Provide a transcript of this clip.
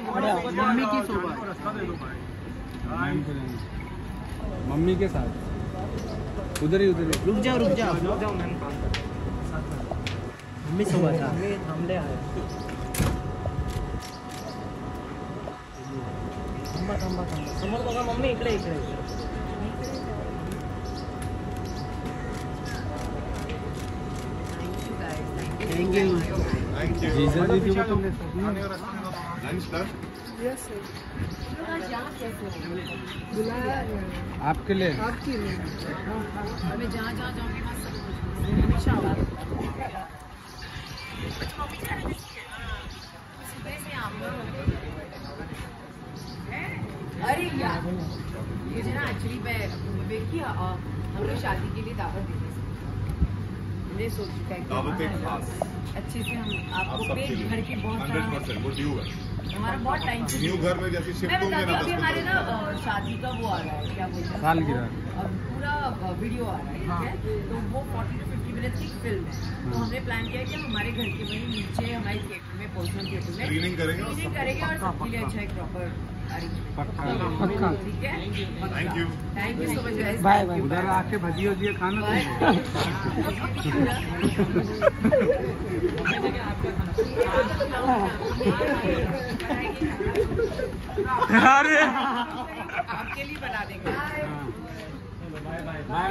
Mummy की शोभा mummy के साथ। उधर ही उधर ही। रुक जाओ रुक जाओ। रुक जाओ मैम मम्मी शोभा था। थांबले आहे थांबा थांबा थांबा समोर बघा मम्मी इकडे इकडे थँक्यू जीजा जी थी। वो तुमने आपके लिए? मैं जहाँ जहाँ जाऊँगी वहाँ सब हमेशा सुबह से आप अरे यार मुझे ना एक्चुअली मैं की हम लोग शादी के लिए दावत देते रखा है दावत हाँ, खास अच्छे से हम आपको पेट भर के बहुत है। हमारा बहुत टाइम से न्यू घर में जैसे शिफ्ट होंगे ना अभी हमारे ना शादी का वो आ रहा है क्या बोलते हैं सालगिरह। पूरा वीडियो आ रहा है ठीक है? तो वो 40 टू 50 मिनट की फ़िल्म है। तो हमने प्लान किया कि हम हमारे घर के वहीं नीचे हमारे थिएटर में पर्सनल थिएटर में Screening करेंगे और करेंगे और सबके लिए अच्छा एक प्रॉपर पक्का। पक्का ठीक है thank you thank you so much bye bye उधर आके भजी वजी खाना तुम। अरे। आपके लिए बना देंगे। बाय